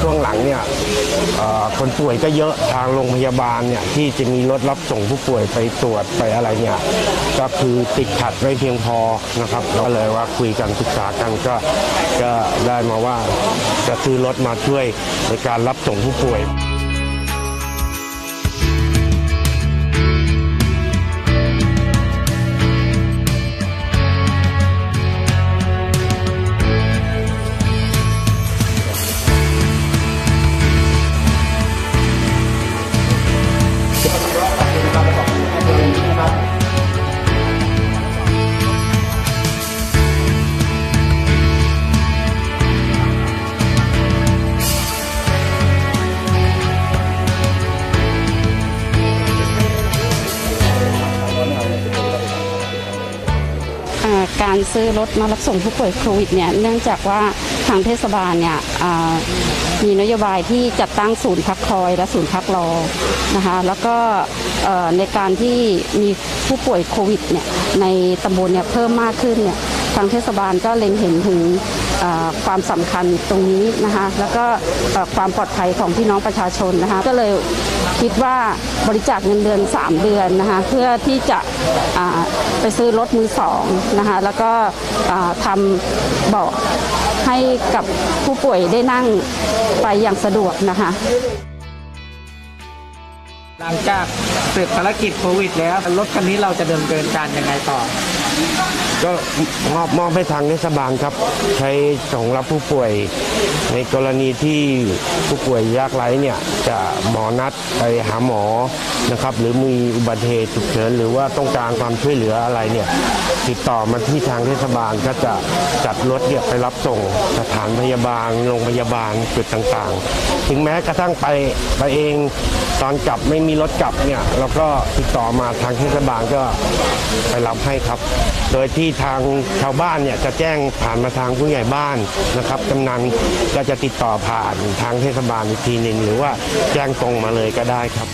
ช่วงหลังเนี่ยคนป่วยก็เยอะทางโรงพยาบาลเนี่ยที่จะมีรถรับส่งผู้ป่วยไปตรวจไปอะไรเนี่ยก็คือติดขัดไม่เพียงพอนะครับก็เลยว่าคุยกันศึกษากันก็ก็ได้มาว่าจะซื้อรถมาช่วยในการรับส่งผู้ป่วย การซื้อรถมารับส่งผู้ป่วยโควิดเนี่ยเนื่องจากว่าทางเทศบาลเนี่ยมีนโยบายที่จัดตั้งศูนย์พักคอยและศูนย์พักรอนะคะแล้วก็ในการที่มีผู้ป่วยโควิดเนี่ยในตำบลเนี่ยเพิ่มมากขึ้นเนี่ยทางเทศบาลก็เล็งเห็นถึง ความสำคัญตรงนี้นะคะแล้วก็ความปลอดภัยของพี่น้องประชาชนนะคะก็เลยคิดว่าบริจาคเงินเดือน 3 เดือนนะคะเพื่อที่จะไปซื้อรถมือสองนะคะแล้วก็ทำเบาะให้กับผู้ป่วยได้นั่งไปอย่างสะดวกนะคะหลังจากเสร็จภารกิจโควิดแล้วรถคันนี้เราจะดำเนินการยังไงต่อ ก็มอบมอบให้ทางเทศบาลครับ ใช้ส่งรับผู้ป่วย ในกรณีที่ผู้ป่วยยากไร้เนี่ยจะหมอนัดไปหาหมอนะครับ หรือมีอุบัติเหตุฉุกเฉินหรือว่าต้องการความช่วยเหลืออะไรเนี่ยติดต่อมาที่ทางเทศบาลก็จะจัดรถเนี่ยไปรับส่งสถานพยาบาลโรงพยาบาลจุดต่างๆ ถึงแม้กระทั่งไปไปเองตอนกลับไม่มีรถกลับเนี่ยเราก็ติดต่อมาทางเทศบาลก็ไปรับให้ครับโดยที่ทางชาวบ้านเนี่ยจะแจ้งผ่านมาทางผู้ใหญ่บ้านนะครับกำนันก็จะติดต่อผ่านทางเทศบาลอีกทีหนึ่งหรือว่าแจ้งตรงมาเลยก็ได้ครับ